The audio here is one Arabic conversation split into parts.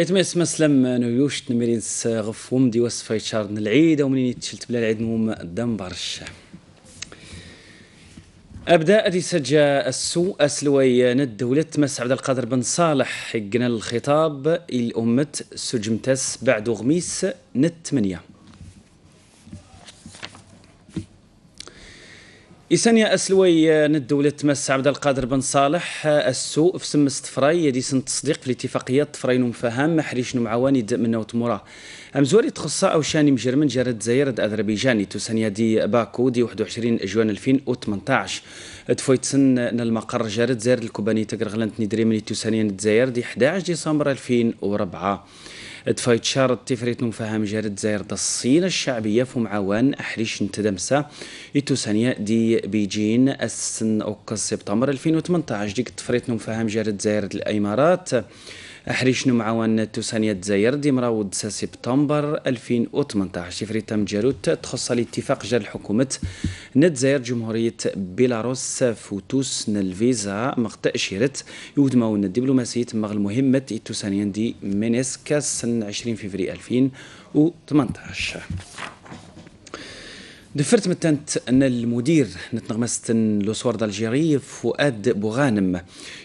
ايتمس مسلم نويوش تنمرين غف ومدي وصفة شهر العيد ومنين تشلت بلا العيد موم دم برش. أبدأ أدي سجى السوء أسلوي الدولة تمس عبد القادر بن صالح حقنا الخطاب الأمة سجمتس بعد غميس نت ثمانية إسانيا أسلوي الدولة تمس عبد القادر بن صالح السوء في سم استفراي يدي سن تصديق في الاتفاقيات طفرين مفهم محريش معاوني من نوت مراه أمزوري تخصا أو شاني مجرمن جارد زايرد أذربيجاني توسانيا دي باكو دي 21 جوان 2018 تفويت سن المقر جارد زايرد الكوباني تقرغلنت ندري من توسانيا دزاير دي 11 ديسمبر 2004 تفايت شارة تفريت جارد زاير الصين الشعبية في معاون أحريش نتدمسة ثانية دي بيجين السن أوكس سبتمبر 2018 ديك تفريت نفهم جارد زاير الإمارات. حريشنو معاون توسانيا دزاير دي مراود سبتمبر 2018 في تم جاروت تخص الاتفاق جال حكومة ندزاير جمهورية بيلاروس فوتوس نالفيزا مقطع شيرت. يود ماون الدبلوماسية مغ المهمة توسانيا دي مينيسكاس 20 فبراير 2018 دفرت متنت أن المدير نتنغمستن لوسوار دالجيري فؤاد بوغانم.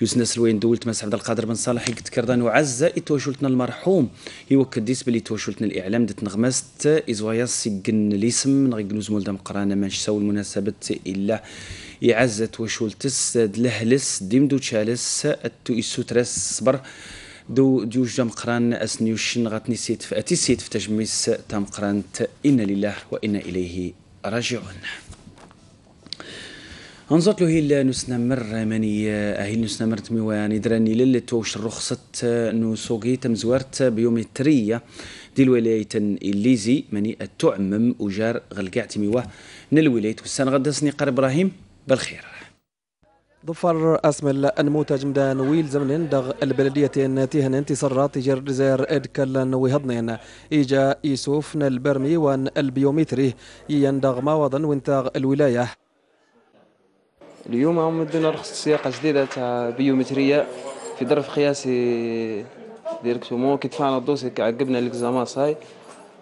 يوسنس الوين دولت مس عبد القادر بن صالح يتكردان وعزة اتوشلتنا المرحوم. يوكد ديس بلي توشلتنا الإعلام دت نغمست إزوايا سيجن الاسم نغيقنو زمول دم قرانا مانش ساو المناسبة إلا. يعزت وشولتس دلهلس ديمدو تشالس أتو اسوترس صبر. دو ديوج جام قران اسنيوشن غاتني سيت فاتي سيت في تجميس تام قرانت ان لله وإنا إليه راجعون. انظرت له هي نسنمر ماني هي نسنمر تميوا يعني دراني للي توش رخصة نو سوقي تمزورت بيومترية. دي الولاية الليزي ماني التعمم وجار غلقعت ميوا من الولاية والسنة غدسني قرب إبراهيم بالخير. ظفر اسم النموذج مدان ويل زمن دغ البلدية تيهن انتصارات جر زير ادكل ويهضنين. إيجا يوسف البرمي وان البيومتري يندغ وضن وانتاغ الولاية. اليوم هم مدنا رخص سياقة جديدة تاع بيومترية في ظرف قياسي directement كي دفعنا ال dossier عقبنا ال examen ça y est.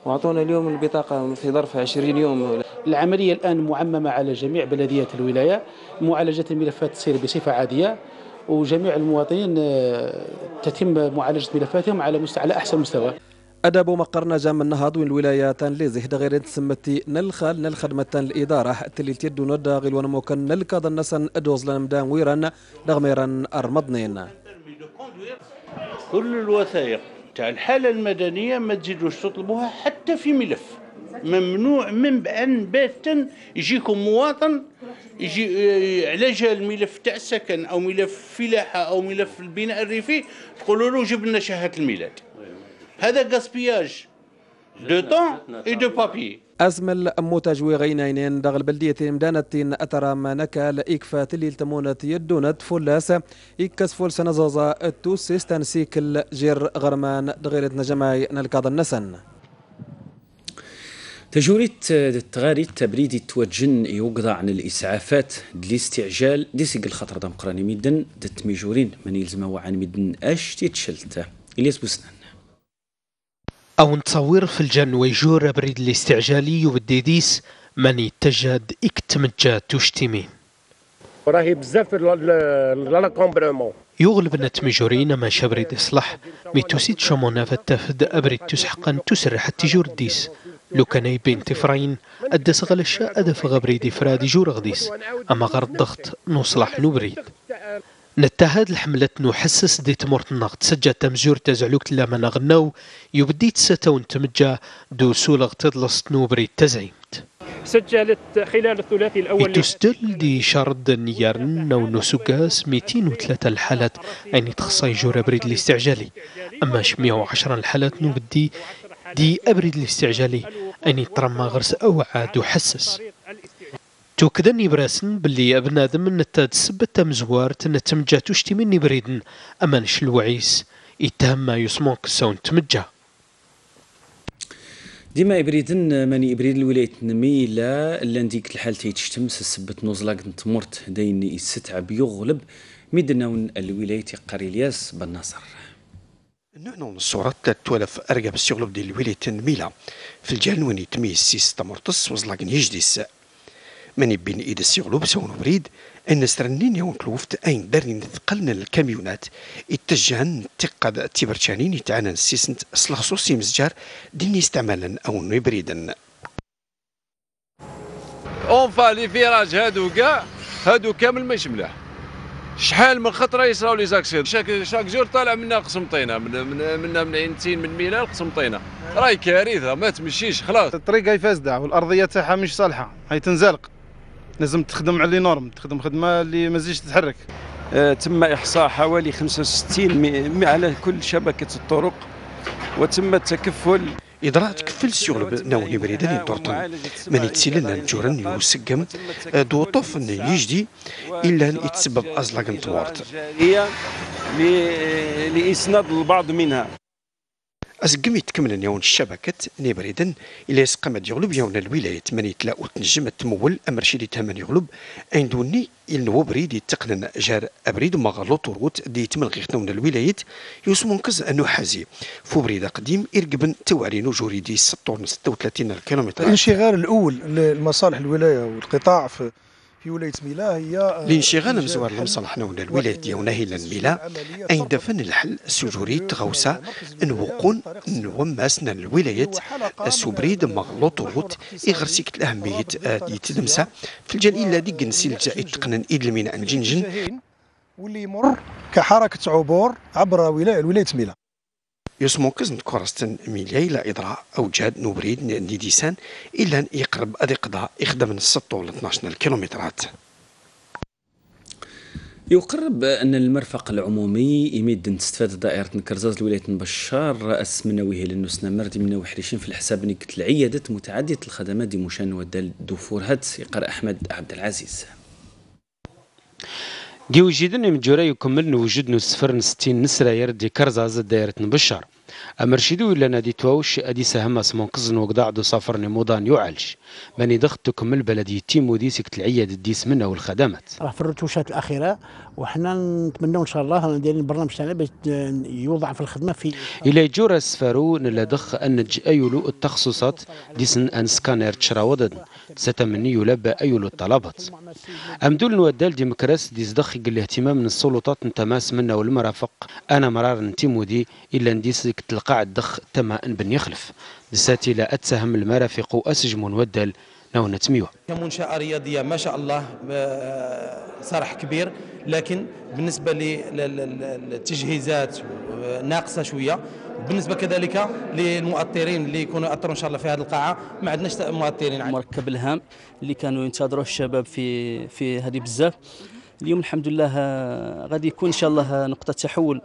وأعطونا اليوم البطاقة في ظرف 20 يوم. العملية الآن معممة على جميع بلديات الولاية معالجة الملفات تسير بصفة عادية وجميع المواطنين آه، تتم معالجة ملفاتهم على مستوى على أحسن مستوى. أدب مقرنا جام النهض وين الولاية ليزه دغير تسمتي نلخال نلخدمة الإدارة تلي تيدو نداغل ونموكن نلكاد النسن أدوز لنمدان ويران دغميرا أرمضنين. كل الوثائق تاع الحالة المدنية ما تزيدوش تطلبوها حتى في ملف. ممنوع من بأن باتا يجيكم مواطن يجي آه، على جال الملف تاع السكن أو ملف فلاحة أو ملف البناء الريفي تقولوا له جيب لنا شهادة الميلاد. هذا غاسبياج دو طون اي دو بابي أزمل موتاجوي غينين دغل بلدية مدانة أترى ما نكال إكفات اللي التمونة يدونت فولاس. إكس فول سنزازا التوسيس تنسيك الجير غرمان دغيرت نجمعي نلقاض النسن. تجوريت التغاري التبريد توجن يوقضى عن الإسعافات الاستعجال دي سيق الخطر دم قراني ميدن دت ميجورين من يلزم وعن ميدن أش تيتشلت إلياس بوسنان. أو نتصور في الجن ويجور بريد الاستعجالي وبالديديس من يتجد إكتمجا تشتمين راهي بزاف لا كومبرمون يغلب نتمجورين ما شبريد إصلاح ميتوسيد شمونا فتفد أبريد تسحقا تسرح التجور ديس. لو كان يبين تفرين أدس غلشا أدف غبريد فرادي جور غديس أما غير الضغط نوصلح نبريد نتهاد الحملة نحسس دي تمرت النغط. سجا تمزور تزعلوك لما نغنو يبديت ستون تمجا دو سولغ تدلس نوبري تزعيمت. سجلت خلال الثلاثي الأول تستل دي شرد نيارن أو نسوكاس 203 الحالات أني تخصي جورا بريد الاستعجالي. أما 110 الحالات نبدي دي أبرد الاستعجالي أني ترمى غرس أو عاد وحسس توكدني براسن باللي أبنادم نتاد سبت مزوار تنتمجا تشتي مني بريدن امانش الوعيس يتهم ما يسمونك سون تمجا. ديما إبريدن ماني إبريد الولاية نميلة لأن ديك الحالة تشتم سبت نوزلاك تمرت دين يستعب يغلب ميدناون الولاية قريلياس بالنصر نعنون الصورة 3000 أرقب سيغلب ديال الولاية ميلا في الجانوني تميز سيس تمرطس وزلاقن يجديس من بين إيد السيغلوب سون بريد أن سترنين يوم كلوفت أين دارين ثقلنا الكاميونات اتجهن تقد تيبرتشانين يتعانى السيسنت سلخصوصي مزجار دين استعمالا أو نبريدا اونفا لي فيراج هادو كاع هادو كامل ماشي ملاح شحال من خطرة يصراو les accidents chaque chaque jour طالع منا قسمطينه من من منا من عينتين من ميلان قسمطينه راهي كارثة ما تمشيش خلاص. الطريق هاي فاسدة والأرضية تاعها مش صالحة هاي تنزلق. لازم تخدم على les normes تخدم خدمة اللي ما تزيدش تتحرك. آه، تم إحصاء حوالي 65 م- على كل شبكة الطرق وتم التكفل. إدراء تكفل سيغلب ناوني بريدان دورتن من يتسيلنا الجورن يوسقم دوطوف يجدي إلا أن يتسبب أزلاق هي ل- لإسناد البعض منها. أزقم يتكمل يون الشبكة نبريدا إلا يسقم يغلب يون الولاية من يتلا وتنجم التمول أمر شيدي تمن يغلب. أين دوني يلنو بريد يتقنن جار أبريد مغالو طروت دي يتمل غيخنون الولاية. يوسمون كز أنو حازي. فو بريد قديم إرقبن توارينو جوريدي 36 كيلومتر الانشغال الأول لمصالح الولاية والقطاع في في ولايه ميلا هي الانشغال مزوار المصالح نون الولاية ديالنا هي الميلا أين دفن الحل؟ السجوري تغوسا نوقون نوماسنا الولاية السوبريد مغلوط روت إغرسيك الأهمية آه، يتدمسا في الجال إلا دي جنسي الجائد تقنن إيد المينا الجنجن. واللي يمر كحركة عبور عبر ولايه ميلا يسمو كزن كورستن ميليا إلى إضراء أو جاد نوبريد نديسان إلا يقرب أدي قضاء يخدم من 6 ل 12 كيلومترات. يقرب أن المرفق العمومي يمد أن تستفاد دائرة نكرزاز لولاية بشار رأس منويه للنسنة مردي من وحريشين في الحساب نكت العيادة متعددة الخدمات دي مشان ودال دفور هاد يقرأ أحمد عبد العزيز. دي وجدن مجورا يكمل وجود نسفر ستين نسرة يردي كرزاز دايرة نبشر أمرشدو إلا نادي تواوش أدي سهم منقذ وقضاع دو سفر نموضان يعالج ماني ضغط تكمل بلدي تيمو دي سكت العياد الديس منه والخدمات. راه في الرتوشات الأخيرة وحنا نتمنوا إن شاء الله دايرين البرنامج تاعنا باش يوضع في الخدمة في إلى جورا سفارو نلدخ أنج أيولو التخصصات ديسن أن سكانر تشراودن ستمني يلبى أيولو الطلبات. أمدول نودال دي مكرس ديز دخ الاهتمام من السلطات نتماس منه والمرافق. أنا مرار نتيمودي إلا نديس تلقى الدخ تما بن يخلف. دساتي لا أتسهم المرافق أسجم ودال نونة ميوه كمنشأة رياضية ما شاء الله آه، صرح كبير لكن بالنسبة للتجهيزات آه، ناقصة شوية. بالنسبة كذلك للمؤطرين اللي يكونوا يأطروا إن شاء الله في هذه القاعة ما عندناش مؤطرين مركب الهام اللي كانوا ينتظروه الشباب في في هذه بزاف. اليوم الحمد لله آه، غادي يكون إن شاء الله نقطة تحول.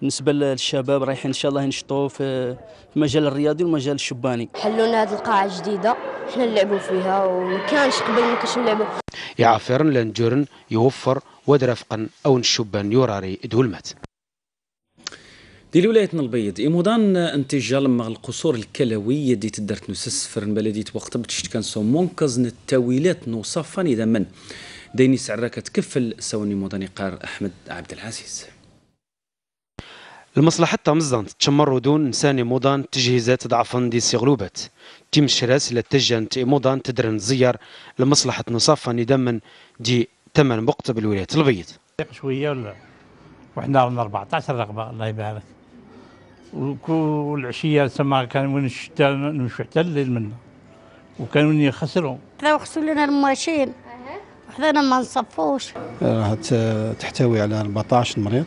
بالنسبة للشباب رايحين إن شاء الله ينشطوا في المجال الرياضي والمجال الشباني. حلوا لنا هذه القاعة جديدة. حنا نلعبوا فيها وما كانش قبل ما كانش نلعبوا. يعافرن لنجورن يوفر ودرفقا أو نشبان يوراري دولمات. دي ولاية البيض إيمودان انتجال لما القصور الكلوية دي تدرت نسس فرن بلدية وقت بتشت كان سو منقذ التاويلات نوصفا إذا من. ديني سعرا كتكفل سوني موداني قار أحمد عبد العزيز. المصلحة تمزان تشمر ودون نساني مودان تجهيزات ضعفا دي سيغلوبات تيم شراس لتجان تي مودان تدرن زيار لمصلحة نصافة ندمن دي تمن مقتبل الولايات البيض شوية ولا؟ وحنا رانا 14 رغبه الله يبارك. والعشيه تما كان وين الشتاء نمشوا حتى الليل منا وكانوا يخسروا. حنا وخصوا لنا ال machines وحدانا ما نصفوش. راه ت- تحتوي على 14 مريض.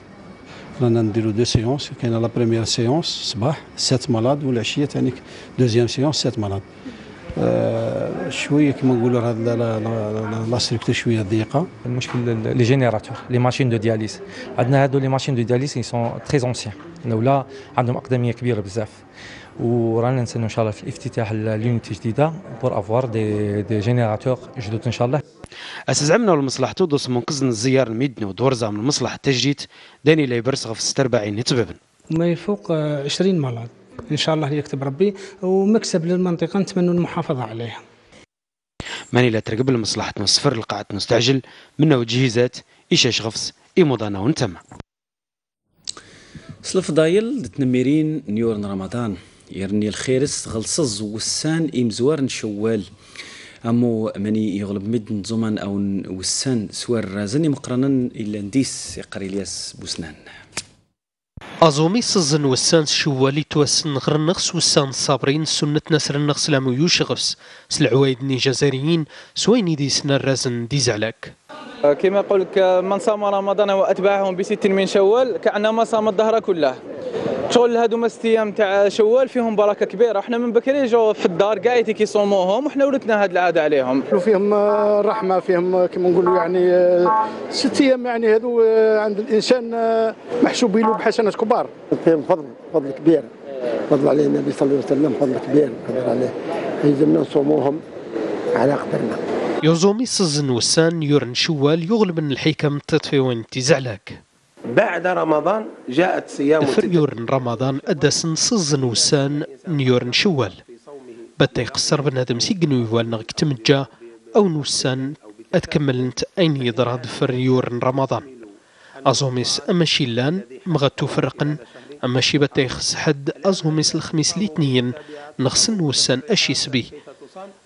رانا نديرو deux séances. كاينة la première séance الصباح 7 malades والعشيه ثاني deuxième séance 7 malades آه، شوية كما نقولوا هاد لا- ستركتور شوية ضيقه المشكل لي جينيراتور لي ماشين دو دياليز عندنا هادو لي ماشين دو دياليز اي سون تري اونسيان ولا عندهم أقدمية كبيرة بزاف. ورانا نستنوا إن شاء الله في الافتتاح اليونيتي جديدة بور افوار دي دي جينيراتور جدد إن شاء الله. أسزعمنا المصلحة دوس منقذن الزيار الميدن ودورزا من المصلحة تجديد داني لا يبرسغ في الستربعين تبابن ما يفوق آه، 20 ملعب إن شاء الله يكتب ربي ومكسب للمنطقة نتمنى المحافظة عليها. ماني لا ترقب المصلحة نصفر القاعة مستعجل منه جهيزات إيشاش غفص إيموضانا ونتم سلف دايل تنميرين نيورن رمضان. يرني الخيرس غلصز وسان إمزوار شوال أمو مني يغلب مد زمان أو وسان سوار رازني مقرنا إلا نديس يقري إلياس بوسنان. أزومي سزن وسان شوالي توسن غير النغس وسان صابرين سنة نسر النغس لامو يوشغفس سلعوايد ني جزائريين سويني دي سنة رازن دي زعلاك كما يقول لك من صام رمضان واتبعهم بست من شوال كأنما صام الدهر كله. شغل هادو ست أيام تاع شوال فيهم بركة كبيرة. إحنا من بكري جو في الدار قاعد كيصوموهم وحنا ولدنا هاد العادة عليهم. فيهم رحمة فيهم كما نقولوا يعني ست أيام يعني هادو عند الإنسان محسوبين له بحسنات كبار. فيهم فضل فضل كبير. فضل عليه النبي صلى الله عليه وسلم فضل كبير فضل عليه. يلزمنا نصوموهم على قدرنا. يوزومي سزن وسان يورن شوال يغلب من الحكم تطفي وين تزعلاك بعد رمضان جاءت صيام فريورن رمضان أدسن سزن وسان نيورن شوال. بدا يقصر بنادم سيقنو يوال نغ كتمجا أو نوسان أتكملنت أين يضراد فريورن رمضان. أزوميس أما شيلان مغتو فرقن أما شي بدا يخص حد أزوميس الخميس ليتنين نغسن وسان أشي سبي.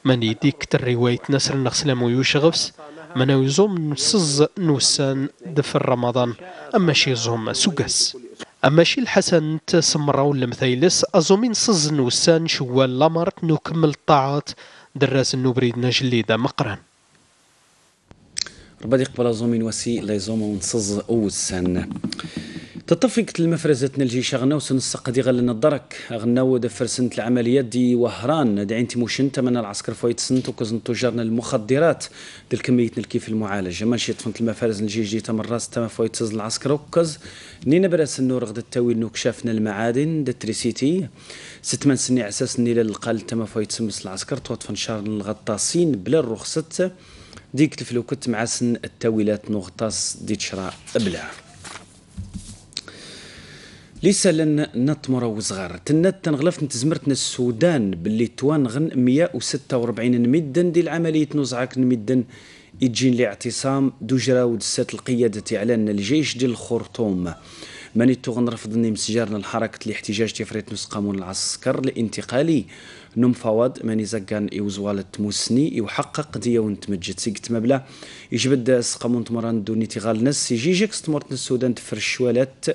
من يديك الرواية نسر النغسلام ويوشغفس من يزوم نصز نوسان دفر رمضان أما شي زوم سوقس أما شي الحسن تسمرا ولا مثيلس أزومين صز نوسان شوال لامرت نكمل الطاعات دراس النوبريد نجليدا مقران. ربادي قبل زومين وسي لا يزوم ونصز أوسان. تطفق المفرزة نلجي شغنا وسنسق دي غلنا الدرك. غناو دفر سنة العمليات دي وهران. دي عينتي موشن تمنى العسكر فويت سنت وكزن تجارنا المخدرات. دي الكمية الكيف المعالجة ماشي طفنت المفارز نلجي جي تمر راس تما فويت سز العسكر وكز. نينا براس النور غد التاويل نو كشافنا المعادن. دي تريسيتي ست من سني عساس نيلا القال تما فويت سمس العسكر. توطفن شهر الغطاسين بلا الرخصة ديك تفلوكت مع سن التاويلات نغطاس دي تشرا بلا. ليس لن نطمر وصغار تنت تنغلف نتزمرتنا السودان باللي توانغن 146 مدن دي العملية نوزعك مدن يجين لاعتصام دوجرا ودسات القيادة إعلان الجيش ديال الخرطوم ماني توغن رفضني مسجارنا الحركة الاحتجاج تفريت نص قانون العسكر الانتقالي. نم فواد ماني زكان يوزوالة موسني يحقق ديا ونتمجد. سيقت مبلا يجبد سقامون تمران دوني تغال نس يجيجك ستمرت السودان تفرش شوالات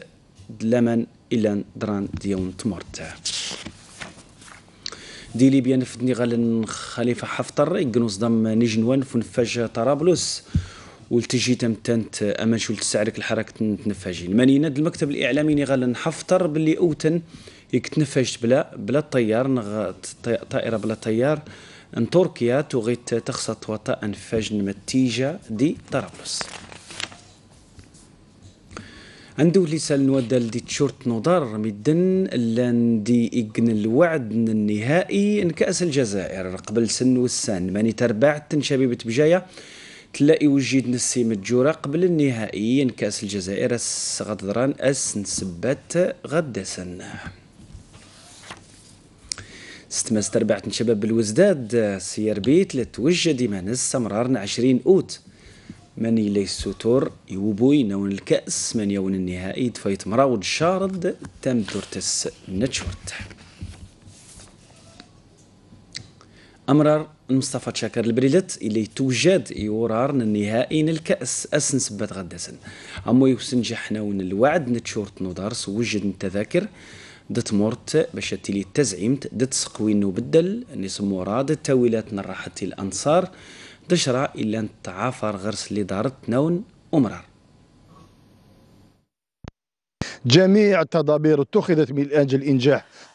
دلمن إلا دران ديون تمرت دي ليبيا نفدني غال خليفة حفتر يقنوص ضم نجنوان فنفاج طرابلس والتجي تمتنت اما شو تسعرك الحركة تنفاجين. ماني ند المكتب الإعلامي غال نحفتر باللي أوتن يكتنفجت بلا بلا طيار نغ طائرة بلا طيار ان تركيا تغيت تخصت وطا انفاج نمتيجة دي طرابلس. عنده لسان نودال دي تشورت نضار مدن لأن دي إجن الوعد النهائي ان كأس الجزائر. قبل سن والسان ماني تربع تنشبيبة بجاية تلاقي وجيد نسي متجورة قبل النهائي ان كأس الجزائر. اس غدران أس نسبات غدا سن. ستماس تربعت شباب بالوزداد سير بيت لتوجه ديما نس سمرارنا عشرين أوت. من يلي السطور يوبوي نون الكأس من يون النهائي دفايت مراود شارد تم تورتس نتشورت. أمرار مصطفى شاكر البريلت اللي توجد يورار النهائي الكأس أسن سبات غدسن أمو يوسنجح نون الوعد نتشورت نودار سوجد التذاكر دت مورت باش تيلي تزعيمت دت سقوين وبدل نسمو راد التاويلات نراحتي الأنصار. دشرة إلا أن تعافر غرس اللي دارت نون ومرار جميع التدابير اتخذت من أجل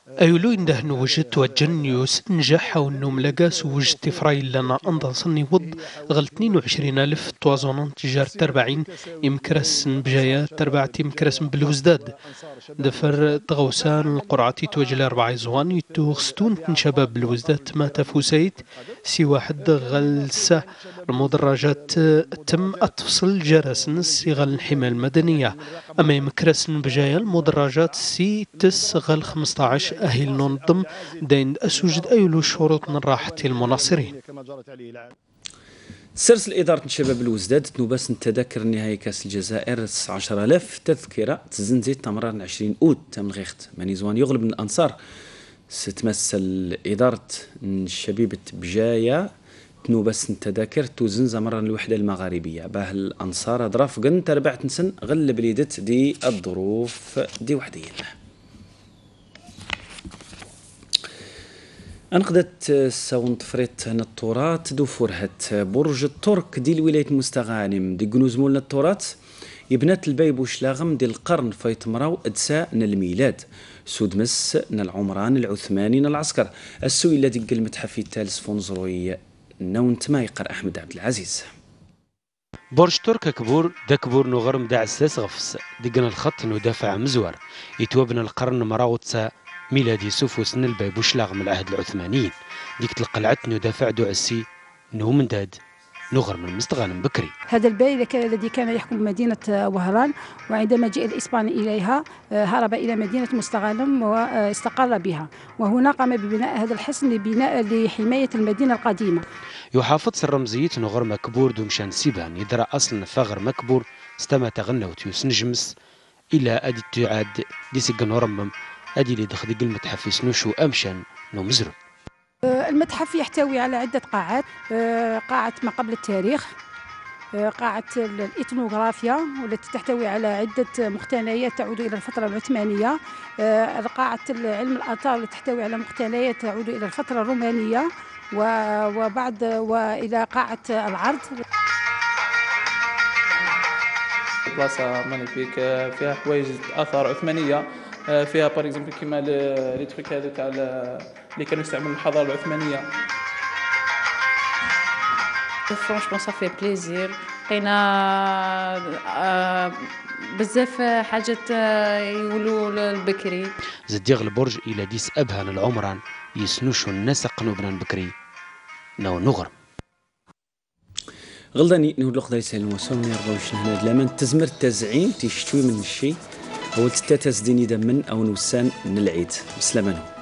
أيولو إنده نوجد وجنيوس نجح ونوم لقاس وجد تفراي لنا صني وض غل 22 ألف توازون تجار تربعين يمكرس بجاية تربع يمكرس بالوزداد دفر تغوسان القرعة توجل أربع زوان يتوغستون شباب بالوزداد ما تفوسيت. سي واحد غلسة المدرجات تم أتفصل جرس نس غل الحماية المدنية أما يمكرس بجاية المدرجات سي تس غل 15 أهل ننظم دين أسوجد أيلو شروط من راحة المناصرين. سرس إدارة شباب الوزداد تنوباس التذاكر نهائي كأس الجزائر 10000 تذكرة تزنزي تمران 20 أوت تم غيخت. مانيزوان يغلب من الأنصار. ستمثل إدارة شبيبة بجاية. تنوباس التذاكر توزن زمرا الوحدة المغاربية. باه الأنصار درافقن تربع تنسن غلب ليدت دي الظروف دي وحدين. أنقذت ساون طفريت هنا التراث دو فرهت برج الترك دي الولاية المستغانم. دي قنوز مولنا التراث. يبنات البيب وشلاغم دي القرن فيتمراو أدساء الميلاد. سودمس العمران العثماني العسكر. السوي الذي قل متحفي التالس فونزروي نونت ما يقر أحمد عبد العزيز. برج ترك كبور دا كبور نغرم دا عساس غفص دقنا الخط ندافع مزور يتوبنا القرن مراوتسا ميلادي سوفوس نلبي بوشلاغ من العهد العثمانيين. ديك القلعة ندافع عسي نو من داد نغر من مستغانم بكري. هذا البي الذي كان يحكم مدينة وهران وعندما جاء الإسبان إليها آه، هرب إلى مدينة مستغانم واستقر بها. وهنا قام ببناء هذا الحصن لبناء لحماية المدينة القديمة. يحافظ الرمزية نغر مكبور دمشان سيبان. يدرى أصل فغر مكبور استمع تغنى وتيوس نجمس إلى أدي تعاد دي سجن أدي اللي دخل المتحف نوشو أمشان نو مزرو آه، المتحف يحتوي على عدة قاعات. آه، قاعة ما قبل التاريخ. آه، قاعة الإثنوغرافيا والتي تحتوي على عدة مقتنيات تعود إلى الفترة العثمانية. قاعة علم الآثار التي تحتوي على مقتنيات تعود إلى الفترة الرومانية وبعد وإلى قاعة العرض. بلاصة مانيفيك فيها حوايج آثار عثمانية. فيها باغ اكزومبل كيما لي تروك هذو تاع اللي كانوا يستعملوا الحضاره العثمانية. فرونشمون صافي بليزير لقينا آه، بزاف حاجات آه، يولوا البكري زديغ البرج إلى ديس أبهان العمران. يسنوشو الناس قنوبنا البكري. نو نغرم. غلطاني نقول لك يسالم وصلني الروش؟ هنا لمن تزمر التزعيم تيشتوي من الشيء هو تتاتز ديني دمن أو نوسان من العيد بسلامة